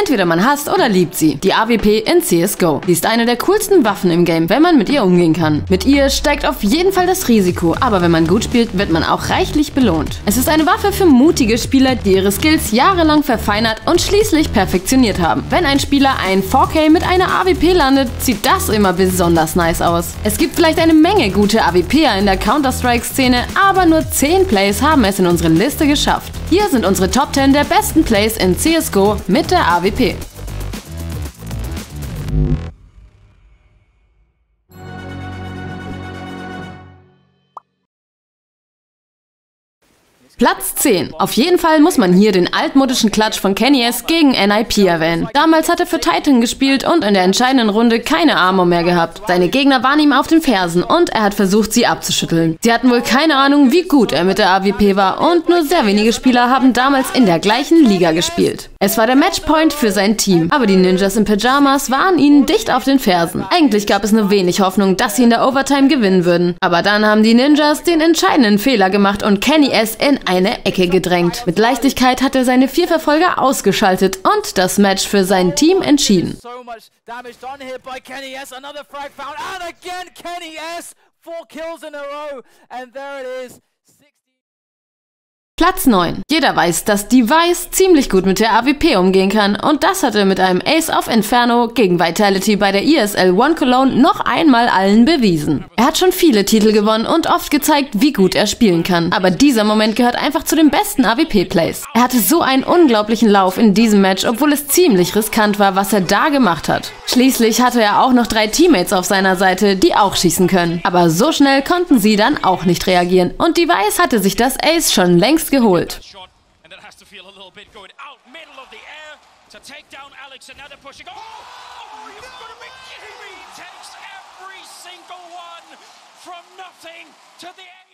Entweder man hasst oder liebt sie. Die AWP in CSGO. Sie ist eine der coolsten Waffen im Game, wenn man mit ihr umgehen kann. Mit ihr steigt auf jeden Fall das Risiko, aber wenn man gut spielt, wird man auch reichlich belohnt. Es ist eine Waffe für mutige Spieler, die ihre Skills jahrelang verfeinert und schließlich perfektioniert haben. Wenn ein Spieler ein 4K mit einer AWP landet, sieht das immer besonders nice aus. Es gibt vielleicht eine Menge gute AWPer in der Counter-Strike-Szene, aber nur 10 Plays haben es in unsere Liste geschafft. Hier sind unsere Top 10 der besten Plays in CSGO mit der AWP. Platz 10. Auf jeden Fall muss man hier den altmodischen Klatsch von Kenny S gegen NIP erwähnen. Damals hat er für Titan gespielt und in der entscheidenden Runde keine Armor mehr gehabt. Seine Gegner waren ihm auf den Fersen und er hat versucht, sie abzuschütteln. Sie hatten wohl keine Ahnung, wie gut er mit der AWP war und nur sehr wenige Spieler haben damals in der gleichen Liga gespielt. Es war der Matchpoint für sein Team, aber die Ninjas in Pyjamas waren ihnen dicht auf den Fersen. Eigentlich gab es nur wenig Hoffnung, dass sie in der Overtime gewinnen würden. Aber dann haben die Ninjas den entscheidenden Fehler gemacht und Kenny S in eine Ecke gedrängt. Mit Leichtigkeit hat er seine vier Verfolger ausgeschaltet und das Match für sein Team entschieden. Four kills in a row, and there it is. Platz 9. Jeder weiß, dass Device ziemlich gut mit der AWP umgehen kann und das hat er mit einem Ace of Inferno gegen Vitality bei der ESL One Cologne noch einmal allen bewiesen. Er hat schon viele Titel gewonnen und oft gezeigt, wie gut er spielen kann, aber dieser Moment gehört einfach zu den besten AWP-Plays. Er hatte so einen unglaublichen Lauf in diesem Match, obwohl es ziemlich riskant war, was er da gemacht hat. Schließlich hatte er auch noch drei Teammates auf seiner Seite, die auch schießen können. Aber so schnell konnten sie dann auch nicht reagieren und Device hatte sich das Ace schon längst geholt. From nothing to the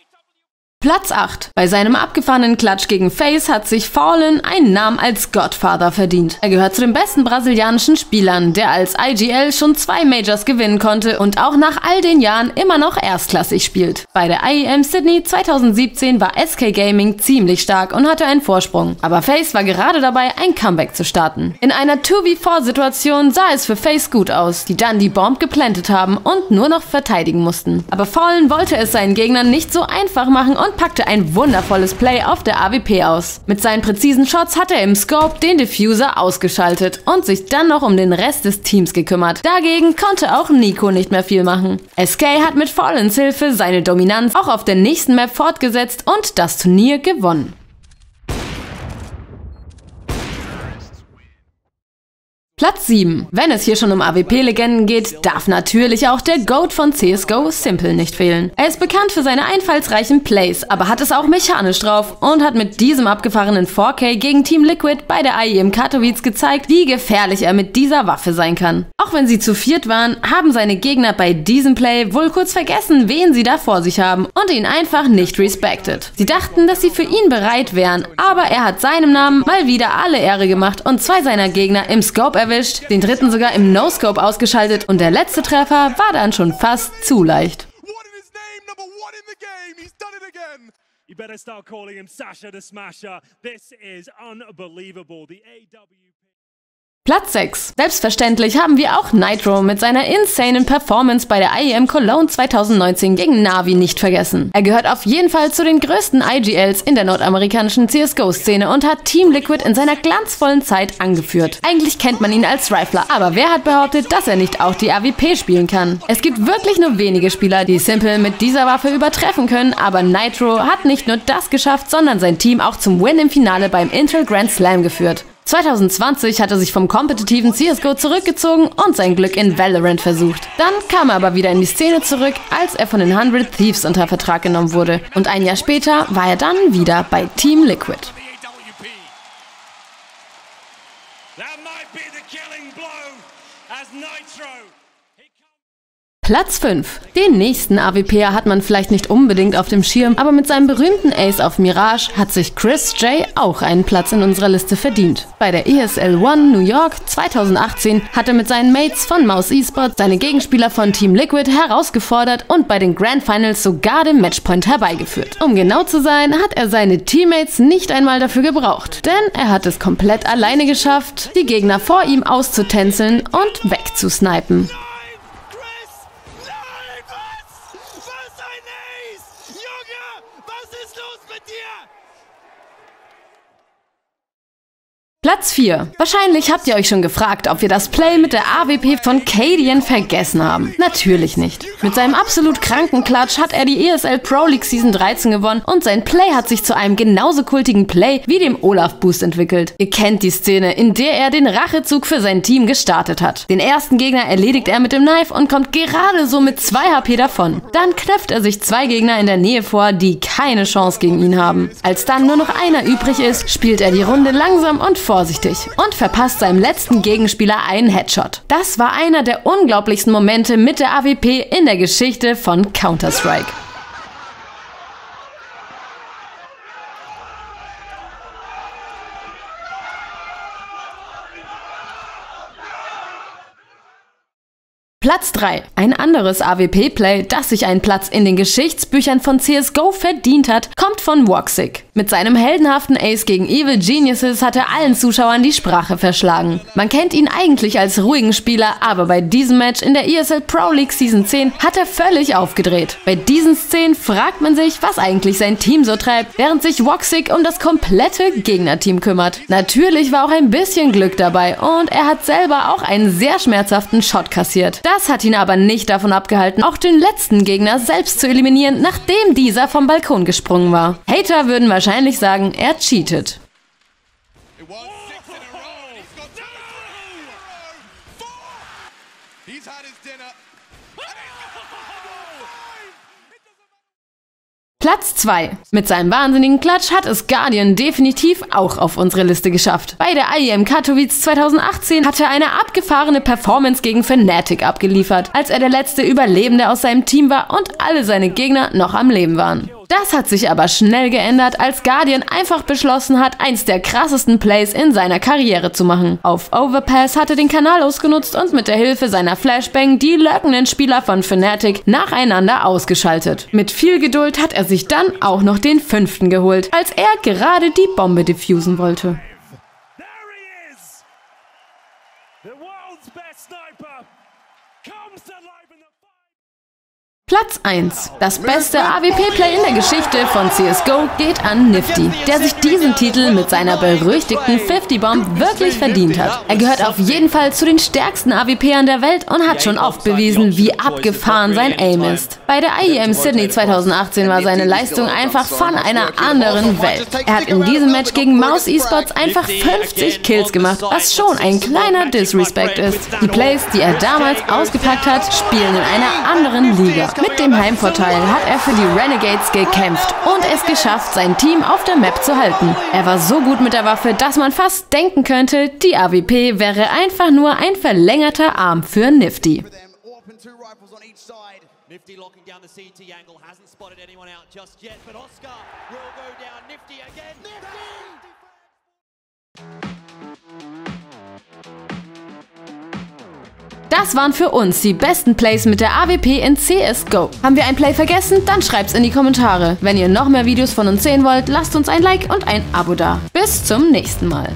Platz 8. Bei seinem abgefahrenen Klatsch gegen Face hat sich Fallen einen Namen als Godfather verdient. Er gehört zu den besten brasilianischen Spielern, der als IGL schon zwei Majors gewinnen konnte und auch nach all den Jahren immer noch erstklassig spielt. Bei der IEM Sydney 2017 war SK Gaming ziemlich stark und hatte einen Vorsprung. Aber Face war gerade dabei, ein Comeback zu starten. In einer 2v4-Situation sah es für Face gut aus, die dann die Bomb geplantet haben und nur noch verteidigen mussten. Aber Fallen wollte es seinen Gegnern nicht so einfach machen und und packte ein wundervolles Play auf der AWP aus. Mit seinen präzisen Shots hat er im Scope den Diffuser ausgeschaltet und sich dann noch um den Rest des Teams gekümmert. Dagegen konnte auch Nico nicht mehr viel machen. SK hat mit Fallens Hilfe seine Dominanz auch auf der nächsten Map fortgesetzt und das Turnier gewonnen. Platz 7. Wenn es hier schon um AWP-Legenden geht, darf natürlich auch der GOAT von CSGO Simple nicht fehlen. Er ist bekannt für seine einfallsreichen Plays, aber hat es auch mechanisch drauf und hat mit diesem abgefahrenen 4K gegen Team Liquid bei der IEM Katowice gezeigt, wie gefährlich er mit dieser Waffe sein kann. Auch wenn sie zu viert waren, haben seine Gegner bei diesem Play wohl kurz vergessen, wen sie da vor sich haben und ihn einfach nicht respected. Sie dachten, dass sie für ihn bereit wären, aber er hat seinem Namen mal wieder alle Ehre gemacht und zwei seiner Gegner im Scope erwischt, den dritten sogar im No-Scope ausgeschaltet und der letzte Treffer war dann schon fast zu leicht. You better start calling him Sasha the Smasher. This is unbelievable. The AW Platz 6. Selbstverständlich haben wir auch Nitro mit seiner insanen Performance bei der IEM Cologne 2019 gegen Navi nicht vergessen. Er gehört auf jeden Fall zu den größten IGLs in der nordamerikanischen CSGO-Szene und hat Team Liquid in seiner glanzvollen Zeit angeführt. Eigentlich kennt man ihn als Rifler, aber wer hat behauptet, dass er nicht auch die AWP spielen kann? Es gibt wirklich nur wenige Spieler, die Simple mit dieser Waffe übertreffen können, aber Nitro hat nicht nur das geschafft, sondern sein Team auch zum Win im Finale beim Intel Grand Slam geführt. 2020 hat er sich vom kompetitiven CSGO zurückgezogen und sein Glück in Valorant versucht. Dann kam er aber wieder in die Szene zurück, als er von den 100 Thieves unter Vertrag genommen wurde. Und ein Jahr später war er dann wieder bei Team Liquid. Platz 5. Den nächsten AWPer hat man vielleicht nicht unbedingt auf dem Schirm, aber mit seinem berühmten Ace auf Mirage hat sich Chris J. auch einen Platz in unserer Liste verdient. Bei der ESL One New York 2018 hat er mit seinen Mates von Maus eSports seine Gegenspieler von Team Liquid herausgefordert und bei den Grand Finals sogar den Matchpoint herbeigeführt. Um genau zu sein, hat er seine Teammates nicht einmal dafür gebraucht, denn er hat es komplett alleine geschafft, die Gegner vor ihm auszutänzeln und wegzusnipen. Dein Ace! Junge, was ist los mit dir? Platz 4. Wahrscheinlich habt ihr euch schon gefragt, ob wir das Play mit der AWP von Cadian vergessen haben. Natürlich nicht. Mit seinem absolut kranken Klatsch hat er die ESL Pro League Season 13 gewonnen und sein Play hat sich zu einem genauso kultigen Play wie dem Olaf Boost entwickelt. Ihr kennt die Szene, in der er den Rachezug für sein Team gestartet hat. Den ersten Gegner erledigt er mit dem Knife und kommt gerade so mit 2 HP davon. Dann knöpft er sich zwei Gegner in der Nähe vor, die keine Chance gegen ihn haben. Als dann nur noch einer übrig ist, spielt er die Runde langsam und vor vorsichtig und verpasst seinem letzten Gegenspieler einen Headshot. Das war einer der unglaublichsten Momente mit der AWP in der Geschichte von Counter-Strike. Platz 3. Ein anderes AWP-Play, das sich einen Platz in den Geschichtsbüchern von CSGO verdient hat, kommt von Woxic. Mit seinem heldenhaften Ace gegen Evil Geniuses hat er allen Zuschauern die Sprache verschlagen. Man kennt ihn eigentlich als ruhigen Spieler, aber bei diesem Match in der ESL Pro League Season 10 hat er völlig aufgedreht. Bei diesen Szenen fragt man sich, was eigentlich sein Team so treibt, während sich Woxic um das komplette Gegnerteam kümmert. Natürlich war auch ein bisschen Glück dabei und er hat selber auch einen sehr schmerzhaften Shot kassiert. Das das hat ihn aber nicht davon abgehalten, auch den letzten Gegner selbst zu eliminieren, nachdem dieser vom Balkon gesprungen war. Hater würden wahrscheinlich sagen, er cheatet. Platz 2. Mit seinem wahnsinnigen Klatsch hat es Guardian definitiv auch auf unsere Liste geschafft. Bei der IEM Katowice 2018 hat er eine abgefahrene Performance gegen Fnatic abgeliefert, als er der letzte Überlebende aus seinem Team war und alle seine Gegner noch am Leben waren. Das hat sich aber schnell geändert, als Guardian einfach beschlossen hat, eins der krassesten Plays in seiner Karriere zu machen. Auf Overpass hat er den Kanal ausgenutzt und mit der Hilfe seiner Flashbang die lurkenden Spieler von Fnatic nacheinander ausgeschaltet. Mit viel Geduld hat er sich dann auch noch den fünften geholt, als er gerade die Bombe diffusen wollte. The world's best sniper comes to life in the Platz 1. Das beste AWP-Play in der Geschichte von CSGO geht an Nifty, der sich diesen Titel mit seiner berüchtigten 50-Bomb wirklich verdient hat. Er gehört auf jeden Fall zu den stärksten AWPern der Welt und hat schon oft bewiesen, wie abgefahren sein Aim ist. Bei der IEM Sydney 2018 war seine Leistung einfach von einer anderen Welt. Er hat in diesem Match gegen Maus Esports einfach 50 Kills gemacht, was schon ein kleiner Disrespect ist. Die Plays, die er damals ausgepackt hat, spielen in einer anderen Liga. Mit dem Heimvorteil hat er für die Renegades gekämpft und es geschafft, sein Team auf der Map zu halten. Er war so gut mit der Waffe, dass man fast denken könnte, die AWP wäre einfach nur ein verlängerter Arm für Nifty. Nifty locking down the CT angle, hasn't spotted anyone out just yet, but Oscar will go down. Nifty again. Nifty! Das waren für uns die besten Plays mit der AWP in CSGO. Haben wir ein Play vergessen? Dann schreibt's in die Kommentare. Wenn ihr noch mehr Videos von uns sehen wollt, lasst uns ein Like und ein Abo da. Bis zum nächsten Mal.